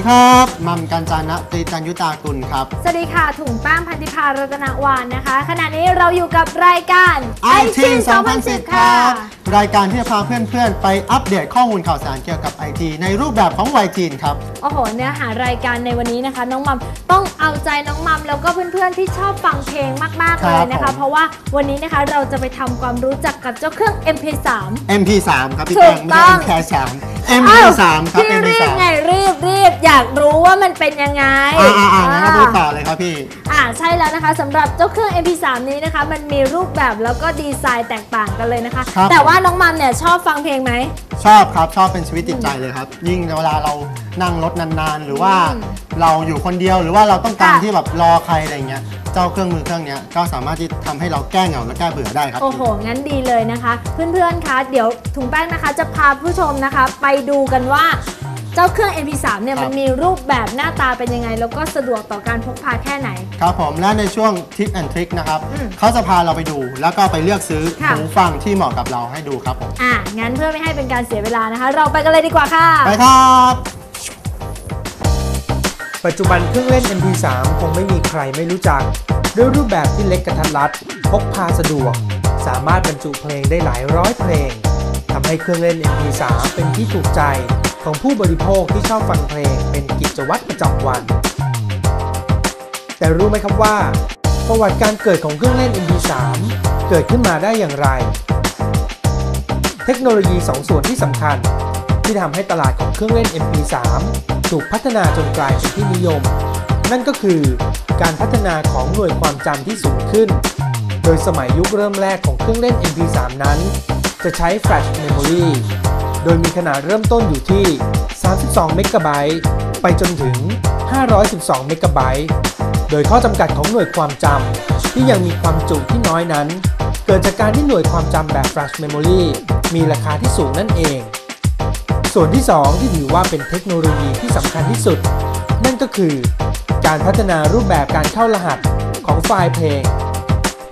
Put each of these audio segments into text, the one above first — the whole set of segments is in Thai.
วัสดีครับมัมกัญจานะตรีจันยุตากุลครับ สวัสดีค่ะ ถุงแป้งพันธิพารัตนวานนะคะ ขณะนี้เราอยู่กับรายการ IT 2010 ครับ รายการที่จะพาเพื่อนๆ ไปอัปเดตข้อมูลข่าวสารเกี่ยวกับ IT ในรูปแบบของวัยจีนครับ โอ้โห เนื้อหารายการในวันนี้นะคะ น้องมัมต้องเอาใจน้องมัมแล้วก็เพื่อนๆที่ชอบฟังเพลงมากๆครัเลบยนะคะผม เพราะว่าวันนี้นะคะเราจะไปทำความรู้จักกับเจ้าเครื่อง MP3 MP3 ครับพี่ถูแป้กงต้ไม่องใช่ MP3 MP3 ครับ พี่รีบ MP3 ไงรีบรีบอยากรู้ว่ามันเป็นยังไง อ่าอ่าอ่างั้นก็พูดต่อเลยครับพี่ อ่าใช่แล้วนะคะสำหรับเจ้าเครื่อง MP3 นี้นะคะ มันมีรูปแบบแล้วก็ดีไซน์แตกต่างกันเลยนะคะ ครับแต่ว่าน้องมัมเนี่ยชอบฟังเพลงไหม ชอบครับชอบเป็นชีวิตจิตใจเลยครับ ยิ่งเวลาเรานั่งรถนานๆ หรือว่าอืมเราอยู่คนเดียวหรือว่าเราต้องการค่ะที่แบบรอใครอะไรเงี้ยเจ้าเครื่องมือเครื่องเนี้ยก็สามารถที่ทำให้เราแก้เหงาและแก้เบื่อได้ครับ โอ้โห งั้นดีเลยนะคะ เพื่อนๆ คะ เดี๋ยวถุงแป้งนะคะจะพาผู้ชมนะคะ ไปดูกันว่า เจ้าเครื่อง MP3 เนี่ยครับ มันมีรูปแบบหน้าตาเป็นยังไง แล้วก็สะดวกต่อการพกพาแค่ไหน ครับผมและในช่วงทิปแอนทริคนะครับอืมเขาจะพาเราไปดู แล้วก็ไปเลือกซื้อค่ะ หูฟังที่เหมาะกับเราให้ดูครับผมอะ งั้นเพื่อไม่ให้เป็นการเสียเวลานะคะ เราไปกันเลยดีกว่าค่ะ ไปครับ ปัจจุบันเครื่องเล่น MP3 คงไม่มีใครไม่รู้จัก ด้วยรูปแบบที่เล็กกระทัดรัด พกพาสะดวก สามารถบรรจุเพลงได้หลายร้อยเพลงทำให้เครื่องเล่น MP3 เป็นที่ถูกใจ ของผู้บริโภคที่ชอบฟังเพลงเป็นกิจวัตรประจำวัน แต่รู้ไหมครับว่า ประวัติการเกิดของเครื่องเล่น MP3 เกิดขึ้นมาได้อย่างไร เทคโนโลยี2ส่วนที่สำคัญ ที่ทำให้ตลาดของเครื่องเล่น MP3 ถูกพัฒนาจนกลายเป็นที่นิยม นั่นก็คือการพัฒนาของหน่วยความจำที่สูงขึ้น โดยสมัยยุคเริ่มแรกของเครื่องเล่น MP3 นั้น จะใช้ Flash Memory โดยมีขนาดเริ่มต้นอยู่ที่ 32 เมกะไบต์ไปจนถึง 512 เมกะไบต์โดยข้อจำกัดของหน่วยความจำที่ยังมีความจุที่น้อยนั้น เกิดจากการที่หน่วยความจำแบบ Flash Memory มีราคาที่สูงนั่นเอง ส่วนที่ 2 ที่ถือว่าเป็นเทคโนโลยีที่สำคัญที่สุด นั่นก็คือ การพัฒนารูปแบบการเข้ารหัสของไฟล์เพลง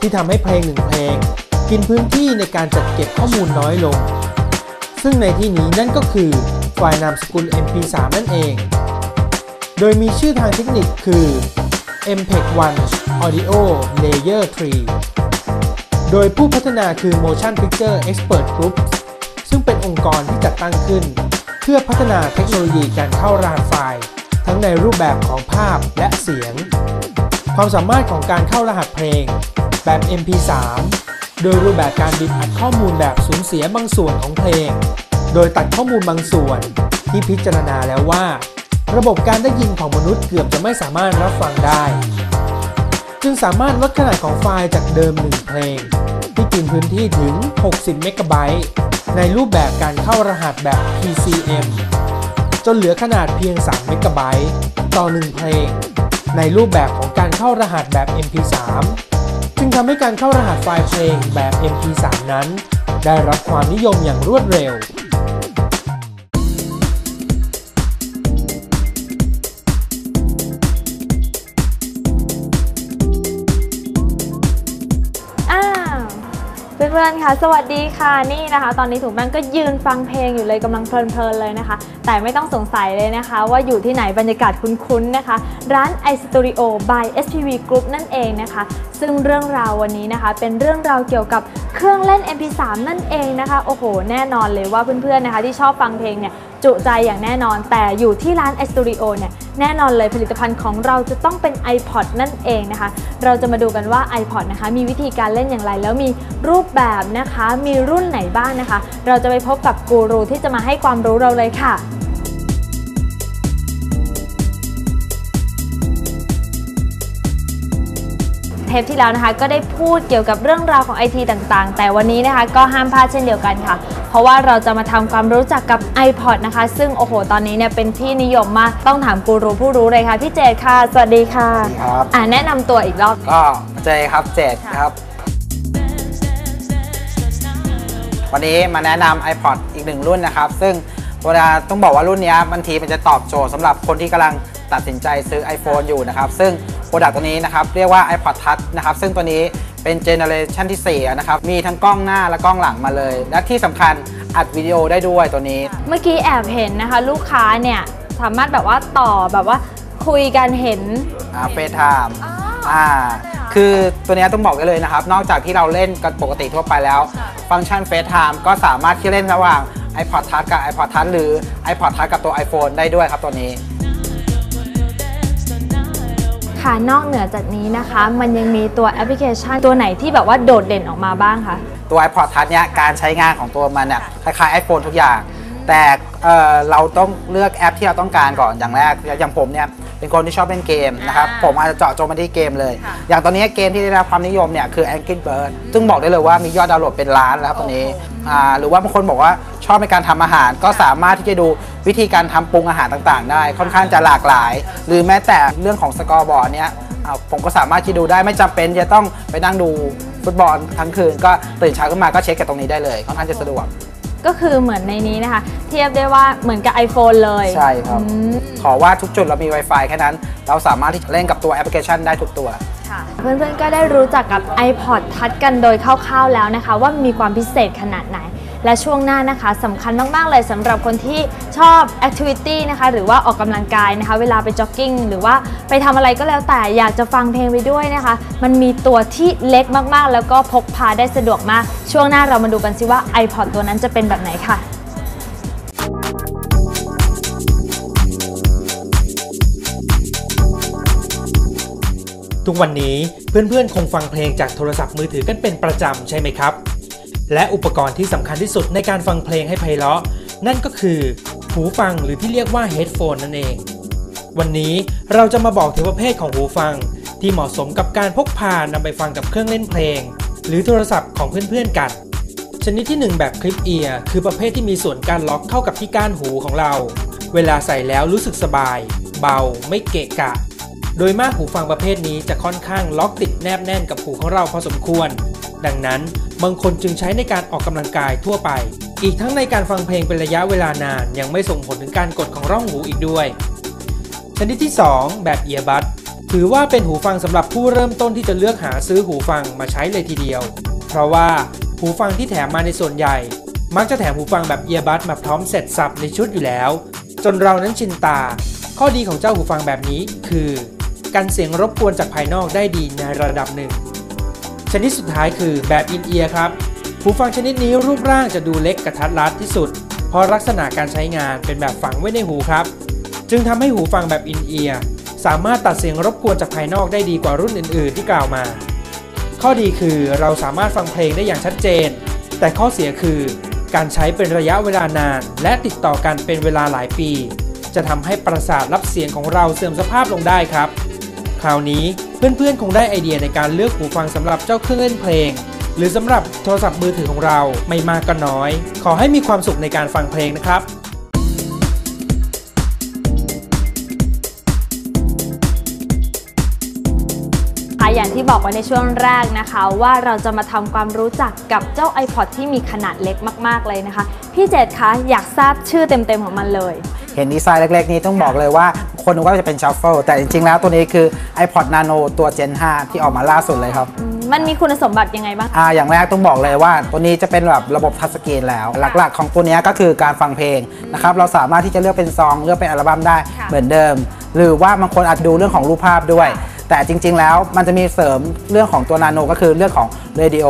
ที่ทำให้เพลงหนึ่งเพลง กินพื้นที่ในการจัดเก็บข้อมูลน้อยลง ซึ่งในที่นี้นั่นก็คือ ไฟล์นามสกุล MP3 นั่นเอง โดยมีชื่อทางเทคนิคคือ MPEG 1 Audio Layer 3 โดยผู้พัฒนาคือ Motion Picture Expert Group ซึ่งเป็นองค์กรที่จัดตั้งขึ้น เพื่อพัฒนาเทคโนโลยีการเข้ารหัสไฟล์ทั้งในรูปแบบของภาพและเสียง ความสามารถของการเข้ารหัสเพลงแบบ MP3 โดยรูปแบบการบิดอัดข้อมูลแบบสูญเสียบางส่วนของเพลง โดยตัดข้อมูลบางส่วน ที่พิจารณาแล้วว่า ระบบการได้ยินของมนุษย์เกือบจะไม่สามารถรับฟังได้ จึงสามารถลดขนาดของไฟล์จากเดิม 1 เพลง ที่กินพื้นที่ถึง 60 เมกะไบต์ในรูปแบบการเข้ารหัสแบบ PCM จนเหลือขนาดเพียง 3 เมกะไบต์ต่อ 1 เพลง ในรูปแบบของการเข้ารหัสแบบ MP3 จึงทำให้การเข้ารหัสไฟล์เพลงแบบ MP3 นั้น ได้รับความนิยมอย่างรวดเร็ว พื่อนๆคะสวัสดีค่ะนี่นะคะ ตอนนี้ถุงแป้งก็ยืนฟังเพลงอยู่เลยกำลังเพลินๆเลยนะคะ แต่ไม่ต้องสงสัยเลยนะคะ ว่าอยู่ที่ไหนบรรยากาศคุ้นๆนะคะ ร้าน iStudio by SPV Group นั่นเองนะคะ ซึ่งเรื่องราววันนี้นะคะ เป็นเรื่องราวเกี่ยวกับเครื่องเล่น MP3 นั่นเองนะคะ โอ้โห แน่นอนเลยว่าเพื่อนๆนะคะ ที่ชอบฟังเพลงเนี่ยจุใจอย่างแน่นอนแต่อยู่ที่ร้าน iStudio เนี่ย แน่นอนเลยผลิตภัณฑ์ของเราจะต้องเป็น iPod นั่นเองนะคะ เราจะมาดูกันว่า iPod นะคะมีวิธีการเล่นอย่างไร แล้วมีรูปแบบนะคะ มีรุ่นไหนบ้างนะคะ เราจะไปพบกับกูรูที่จะมาให้ความรู้เราเลยค่ะเทปที่แล้วนะคะก็ได้พูดเกี่ยวกับเรื่องราวของไอทีต่างๆ แต่วันนี้นะคะก็ห้ามพลาดเช่นเดียวกันค่ะ เพราะว่าเราจะมาทำความรู้จักกับ iPod นะคะ ซึ่งโอ้โห ตอนนี้เนี่ยเป็นที่นิยมมากต้องถามกูรูผู้รู้เลยค่ะ พี่เจตค่ะ สวัสดีค่ะสวัสดีครับ อ่าแนะนำตัวอีกรอบ ก็พี่เจษครับเจษค่ะครับ วันนี้มาแนะนำ iPod อีกหนึ่งรุ่นนะครับ ซึ่งเวลาต้องบอกว่ารุ่นเนี้ยบางทีมันจะตอบโจทย์สำหรับคนที่กำลังตัดสินใจซื้อ iPhone อยู่นะครับ ซึ่ง product ตัวนี้นะครับ เรียกว่า iPod Touch นะครับ ซึ่งตัวนี้ เป็น generation ที่4นะครับ มีทั้งกล้องหน้าและกล้องหลังมาเลย และที่สำคัญอัดวิดีโอได้ด้วยตัวนี้ เมื่อกี้แอบเห็นนะคะ ลูกค้าเนี่ยสามารถแบบว่าต่อแบบว่าคุยกันเห็นเฟซไทม์อ่าคือตัวเนี้ยต้องบอกได้เลยนะครับ นอกจากที่เราเล่นกันปกติทั่วไปแล้ว ฟังก์ชัน FaceTime ก็สามารถที่เล่นระหว่าง iPod Touch กับ iPod Touch หรือ iPod Touch กับตัว iPhone ได้ด้วยครับตัวนี้ ค่ะนอกเหนือจากนี้นะคะ มันยังมีตัวแอปพลิเคชันตัวไหนที่แบบว่าโดดเด่นออกมาบ้างคะตัว iPod Touch เนี่ยการใช้งานของตัวมันเนี่ยคล้ายๆ iPhone ทุกอย่าง แต่เอ่อเราต้องเลือกแอปที่เราต้องการก่อนอย่างแรกอย่างผมเนี่ย เป็นคนที่ชอบเล่นเกมนะครับอ่าผมอาจจะเจาะจงมาที่เกมเลยค่ะอย่างตอนนี้เกมที่ได้รับความนิยมเนี่ยคือ Angry Bird ซึ่งบอกได้เลยว่ามียอดดาวน์โหลดเป็นล้านแล้วครับตอนนี้อ่าหรือว่าบางคนบอกว่าชอบในการทำอาหาร ก็สามารถที่จะดูวิธีการทำปรุงอาหารต่างๆ ได้ ค่อนข้างจะหลากหลาย หรือแม้แต่เรื่องของ scoreboard เนี่ยอ่าผมก็สามารถที่ดูได้ไม่จำเป็นจะต้องไปนั่งดูฟุตบอลทั้งคืน ก็ตื่นเช้าขึ้นมาก็เช็คกับตรงนี้ได้เลยค่อนข้างจะสะดวก ก็คือเหมือนในนี้นะคะ เทียบได้ว่าเหมือนกับ iPhone เลยใช่ครับ อืม ขอว่าทุกจุดเรามี Wi-Fi แค่นั้น เราสามารถที่จะเล่นกับตัวแอปพลิเคชันได้ทุกตัว ค่ะเพื่อนๆ ก็ได้รู้จักกับ iPod Touch กันโดยคร่าวๆ แล้วนะคะ ว่ามีความพิเศษขนาดไหน และช่วงหน้านะคะสำคัญมาก ๆ เลยสำหรับคนที่ชอบ Activity นะคะหรือว่าออกกำลังกายนะคะ เวลาไปจ็อกกิ้งหรือว่าไปทำอะไรก็แล้วแต่อยากจะฟังเพลงไปด้วยนะคะ มันมีตัวที่เล็กมากๆ แล้วก็พกพาได้สะดวกมาก ช่วงหน้าเรามาดูกันซิว่า iPod ตัวนั้นจะเป็นแบบไหนค่ะทุกวันนี้เพื่อนๆ คงฟังเพลงจากโทรศัพท์มือถือกันเป็นประจำใช่ไหมครับ และอุปกรณ์ที่สำคัญที่สุดในการฟังเพลงให้ไพเราะ นั่นก็คือหูฟังหรือที่เรียกว่าเฮดโฟนนั่นเอง วันนี้เราจะมาบอกถึงประเภทของหูฟัง ที่เหมาะสมกับการพกพานำไปฟังกับเครื่องเล่นเพลง หรือโทรศัพท์ของเพื่อนๆกัน ชนิดที่ 1 แบบคลิปเอียร์คือประเภทที่มีส่วนการล็อกเข้ากับที่ก้านหูของเรา เวลาใส่แล้วรู้สึกสบาย เบา ไม่เกะกะ โดยมากหูฟังประเภทนี้จะค่อนข้างล็อกติดแนบแน่นกับหูของเราพอสมควร ดังนั้น บางคนจึงใช้ในการออกกำลังกายทั่วไป อีกทั้งในการฟังเพลงเป็นระยะเวลานาน ยังไม่ส่งผลถึงการกดของร่องหูอีกด้วย ชนิดที่ 2 แบบเอียบัดถือว่าเป็นหูฟังสำหรับผู้เริ่มต้นที่จะเลือกหาซื้อหูฟังมาใช้เลยทีเดียว เพราะว่าหูฟังที่แถมมาในส่วนใหญ่ มักจะแถมหูฟังแบบเอียบัดมาพร้อมเสร็จสับในชุดอยู่แล้ว จนเรานั้นชินตา ข้อดีของเจ้าหูฟังแบบนี้คือ กันเสียงรบกวนจากภายนอกได้ดีในระดับหนึ่ง ชนิดสุดท้ายคือแบบอินเอียร์ครับหูฟังชนิดนี้รูปร่างจะดูเล็กกระทัดรัดที่สุด เพราะลักษณะการใช้งานเป็นแบบฝังไว้ในหูครับ จึงทำให้หูฟังแบบอินเอียร์สามารถตัดเสียงรบกวนจากภายนอกได้ดีกว่ารุ่นอื่น ๆ ที่กล่าวมา ข้อดีคือเราสามารถฟังเพลงได้อย่างชัดเจน แต่ข้อเสียคือการใช้เป็นระยะเวลานาน และติดต่อกันเป็นเวลาหลายปี จะทำให้ประสาทรับเสียงของเราเสื่อมสภาพลงได้ครับ คราวนี้ เพื่อนๆ คงได้ไอเดียในการเลือกหูฟังสำหรับเจ้าเครื่องเล่นเพลง หรือสำหรับโทรศัพท์มือถือของเราไม่มากก็น้อย ขอให้มีความสุขในการฟังเพลงนะครับะอย่างที่บอกไว้ในช่วงแรกนะคะ ว่าเราจะมาทำความรู้จักกับเจ้า iPod ที่มีขนาดเล็กมาก ๆ เลยนะคะ พี่เจษคะอยากทราบชื่อเต็ม ๆ ของมันเลย เห็นดีไซน์เล็กๆนี้ต้องบอกเลยว่า คนนึกว่าจะเป็น Shuffle แต่จริงๆ แล้วตัวนี้คือ iPod Nano ตัว Gen 5 ที่ออกมาล่าสุดเลยครับ มันมีคุณสมบัติยังไงบ้าง อ่า อย่างแรกต้องบอกเลยว่าตัวนี้จะเป็นแบบระบบทัชสกรีนแล้ว หลักๆ ของตัวนี้ก็คือการฟังเพลงนะครับ เราสามารถที่จะเลือกเป็นซองเลือกเป็นอัลบั้มได้ค่ะเหมือนเดิม หรือว่าบางคนอาจดูเรื่องของรูปภาพด้วย แต่จริง ๆ แล้วมันจะมีเสริมเรื่องของตัวนาโนก็คือเรื่องของเรดิโอ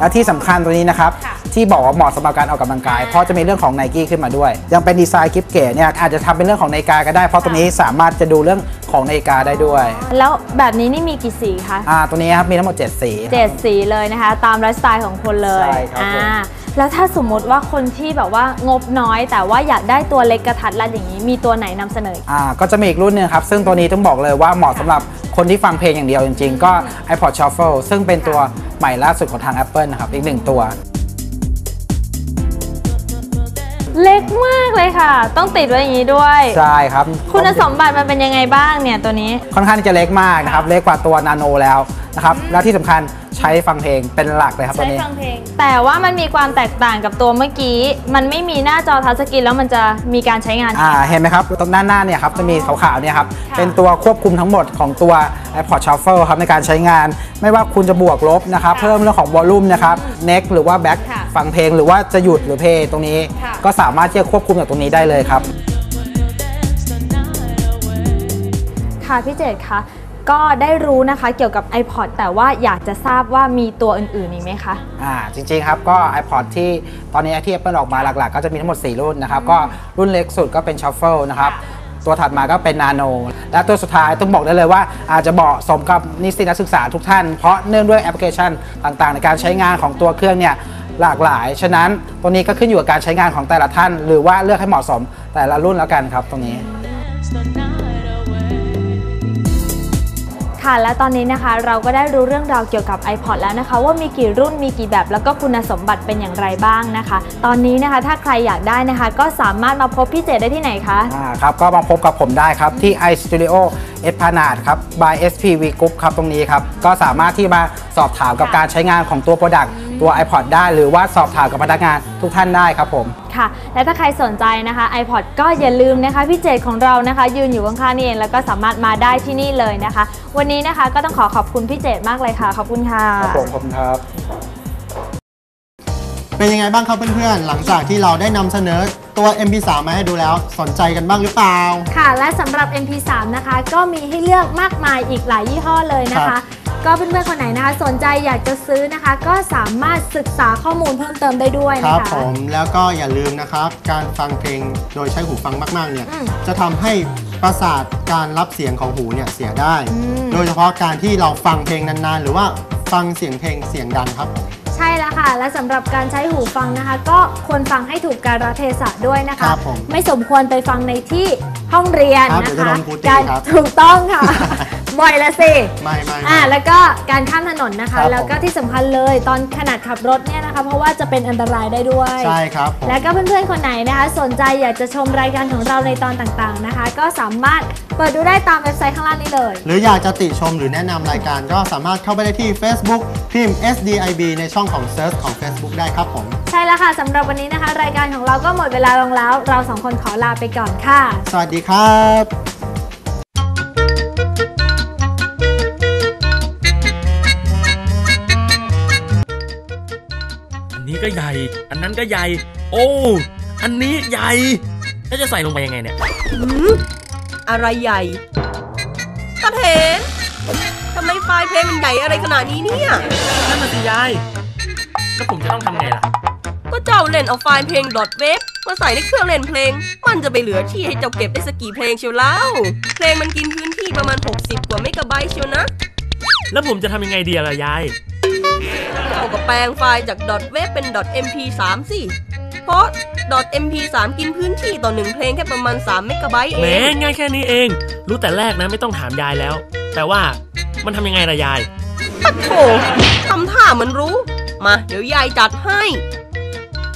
และที่สำคัญตัวนี้นะครับค่ะ ที่บอกว่าเหมาะสำหรับการออกกำลังกาย เพราะจะมีเรื่องของไนกี้ขึ้นมาด้วย ยังเป็นดีไซน์กิฟเก๋เนี่ยอาจจะทำเป็นเรื่องของนาฬิกาก็ได้ เพราะตัวนี้สามารถจะดูเรื่องของนาฬิกาได้ด้วยแล้วแบบนี้นี่มีกี่สีคะ อ่าตัวนี้ครับมีทั้งหมด 7 สี เจ็ดสีเลยนะคะ ตามไลฟ์สไตล์ของคนเลยใช่ครับผม อ่า แล้วถ้าสมมติว่าคนที่แบบว่างบน้อย แต่ว่าอยากได้ตัวเล็กกระทัดรัดอย่างนี้มีตัวไหนนำเสนออ่าก็จะมีอีกรุ่นหนึงครับ ซึ่งตัวนี้ต้องบอกเลยว่าเหมาะสำหรับคนที่ฟังเพลงอย่างเดียวจริงๆ ก็ iPod Shuffle ซึ่งเป็นตัวใหม่ล่าสุดของทาง Apple นะครับ อีกหนึ่งตัว เล็กมากเลยค่ะ ต้องติดไว้อย่างนี้ด้วย ใช่ครับ คุณสมบัติมันเป็นยังไงบ้างเนี่ยตัวนี้ ค่อนข้างที่จะเล็กมากนะครับ เล็กกว่าตัวนาโนแล้วนะครับ และที่สำคัญ ใช้ฟังเพลงเป็นหลักเลยครับตัวนี้แต่ว่ามันมีความแตกต่างกับตัวเมื่อกี้ มันไม่มีหน้าจอทัชสกรีนแล้วมันจะมีการใช้งาน อ่าเห็นไหมครับตรงด้านหน้าเนี่ยครับจะมีขาวๆเนี่ยครับค่ะ เป็นตัวควบคุมทั้งหมดของตัว iPod Shuffle ครับในการใช้งาน ไม่ว่าคุณจะบวกลบนะครับเพิ่มเรื่องของวอลลุ่มนะครับ neck หรือว่า back ค่ะฟังเพลงหรือว่าจะหยุดหรือเพลย์ตรงนี้ ค่ะ ก็สามารถที่จะควบคุมจากตรงนี้ได้เลยครับ ค่ะพี่เจตคะ ก็ได้รู้นะคะเกี่ยวกับ iPod แต่ว่าอยากจะทราบว่ามีตัวอื่นๆอีกไหมคะ อ่าจริงๆครับก็ iPod ที่ตอนนี้ที่ Apple ออกมาหลักๆ ก็จะมีทั้งหมด 4 รุ่นนะครับ ก็รุ่นเล็กสุดก็เป็น Shuffle นะครับตัวถัดมาก็เป็น Nano และตัวสุดท้ายต้องบอกได้เลยว่า อาจจะเหมาะสมกับนิสิตนักศึกษาทุกท่าน เพราะเนื่องด้วยแอปพลิเคชันต่างๆ ในการใช้งานของตัวเครื่องเนี่ยหลากหลาย ฉะนั้นตัวนี้ก็ขึ้นอยู่กับการใช้งานของแต่ละท่าน หรือว่าเลือกให้เหมาะสมแต่ละรุ่นแล้วกันครับตรงนี้ ค่ะ และตอนนี้นะคะเราก็ได้รู้เรื่องราวเกี่ยวกับ iPod แล้วนะคะ ว่ามีกี่รุ่นมีกี่แบบ แล้วก็คุณสมบัติเป็นอย่างไรบ้างนะคะ ตอนนี้นะคะถ้าใครอยากได้นะคะ ก็สามารถมาพบพี่เจได้ที่ไหนคะอ่าครับก็มาพบกับผมได้ครับที่ iStudio e s p a n a d ครับ by SPV Group ครับตรงนี้ครับ ก็สามารถที่มาสอบถามกับการใช้งานของตัวโปรดักต์ ว iPod ได้ หรือว่าสอบถามกับพนักงานทุกท่านได้ครับผม ค่ะ และถ้าใครสนใจนะคะ iPod ก็อย่าลืมนะคะพี่เจษของเรานะคะ ยืนอยู่ข้างๆนี่เองแล้วก็สามารถมาได้ที่นี่เลยนะคะ วันนี้นะคะก็ต้องขอขอบคุณพี่เจษมากเลยค่ะขอบคุณค่ะ ครับผมขอบคุณครับ เป็นยังไงบ้างครับเพื่อนๆ หลังจากที่เราได้นำเสนอตัว MP3 มาให้ดูแล้ว สนใจกันบ้างหรือเปล่า ค่ะและสำหรับ MP3 นะคะ ก็มีให้เลือกมากมายอีกหลายยี่ห้อเลยนะครัคะ บ ก็เพื่อนๆคนไหนนะคะ สนใจอยากจะซื้อนะคะ ก็สามารถศึกษาข้อมูลเพิ่มเติมได้ด้วยคนะรับคะผมแล้วก็อย่าลืมนะครับ การฟังเพลงโดยใช้หูฟังมากๆเนี่ยอืมจะทำให้ประสาทการรับเสียงของหูเนี่ยเสียได้ อืม โดยเฉพาะการที่เราฟังเพลงนานๆ หรือว่าฟังเสียงเพลงเสียงดังครับใช่แล้วค่ะ และสำหรับการใช้หูฟังนะคะ ก็ควรฟังให้ถูกกาลเทศะด้วยนะคะ ครับผมไม่สมควรไปฟังในที่ห้องเรียนครับนะเดี๋ยวจะคะโดนครูตีการครับ ถูกต้องค่ะ บ่อยละสิ ไม่ไม่อ่าไม่ แล้วก็การข้ามถนนนะคะครับแล้วก็ที่สำคัญเลยตอนขนาดขับรถเนี่ยนะคะ เพราะว่าจะเป็นอันตรายได้ด้วย ใช่ครับผม และก็เพื่อนๆ คนไหนนะคะ สนใจอยากจะชมรายการของเราในตอนต่างๆนะคะ ก็สามารถเปิดดูได้ตามเว็บไซต์ข้างล่างนี้เลย หรืออยากจะติชมหรือแนะนำรายการก็สามารถเข้าไปได้ที่ Facebook พิมพ์ SDIB ในช่องของ Search ของ Facebook ได้ครับผม ใช่แล้วค่ะสำหรับวันนี้นะคะ รายการของเราก็หมดเวลาลงแล้ว เราสองคนขอลาไปก่อนค่ะ สวัสดีครับ ก็ใหญ่ อันนั้นก็ใหญ่ โอ้ อันนี้ใหญ่ แล้วจะใส่ลงไปยังไงเนี่ยอะไรใหญ่ตาเถนทำไมไฟล์เพลงมันใหญ่อะไรขนาดนี้เนี่ย นั่นน่ะสิยาย แล้วผมจะต้องทำไงล่ะ ก็เจ้าเล่นเอาไฟล์เพลง .wave มาใส่ในเครื่องเล่นเพลง มันจะไปเหลือที่ให้เจ้าเก็บได้สักกี่เพลงเชียวเล่า เพลงมันกินพื้นที่ประมาณ 60 กว่าเมกะไบต์เชียวนะ แล้วผมจะทำยังไงดีล่ะยาย เจ้าก็แปลงไฟล์จาก .wave เป็น .mp3 สิเพราะ .mp3 กินพื้นที่ต่อหนึ่งเพลงแค่ประมาณ3เมกะไบต์เอแหมง ง่ายแค่นี้เอง รู้แต่แรกนะไม่ต้องถามยายแล้ว แต่ว่ามันทำยังไงล่ะยายปัดโถทำท่าเหมันรู้ มา เดี๋ยวยายจัดให้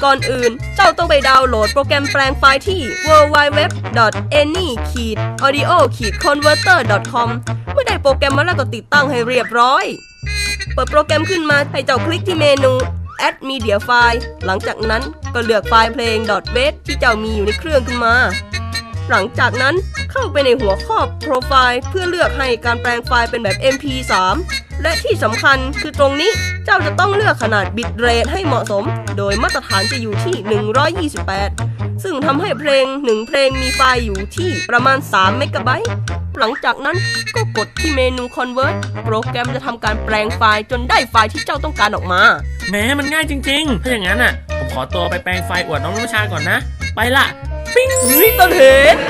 ก่อนอื่นเจ้าต้องไปดาวน์โหลดโปรแกรมแปลงไฟล์ที่ www.any-audio-converter.com เมื่อได้โปรแกรมมาแล้วก็ติดตั้งให้เรียบร้อย เปิดโปรแกรมขึ้นมาให้เจ้าคลิกที่เมนู add media file หลังจากนั้นก็เลือกไฟล์เพลง .wave ที่เจ้ามีอยู่ในเครื่องขึ้นมา หลังจากนั้นเข้าไปในหัวข้อโปรไฟล์เพื่อเลือกให้การแปลงไฟล์เป็นแบบ MP3 และที่สำคัญคือตรงนี้เจ้าจะต้องเลือกขนาด bitrate ให้เหมาะสม โดยมาตรฐานจะอยู่ที่ 128 ซึ่งทำให้เพลงหนึ่งเพลงมีไฟล์อยู่ที่ประมาณ3เมกะไบต์หลังจากนั้นก็กดที่เมนู Convert โปรแกรมจะทำการแปลงไฟล์จนได้ไฟล์ที่เจ้าต้องการออกมา แหมมันง่ายจริง ๆ ถ้าอย่างนั้นอะ ผมขอตัวไปแปลงไฟล์อวดน้องน้ำชาก่อนนะ ไปละ ปิ้งเฮ้ยต้นเหตุ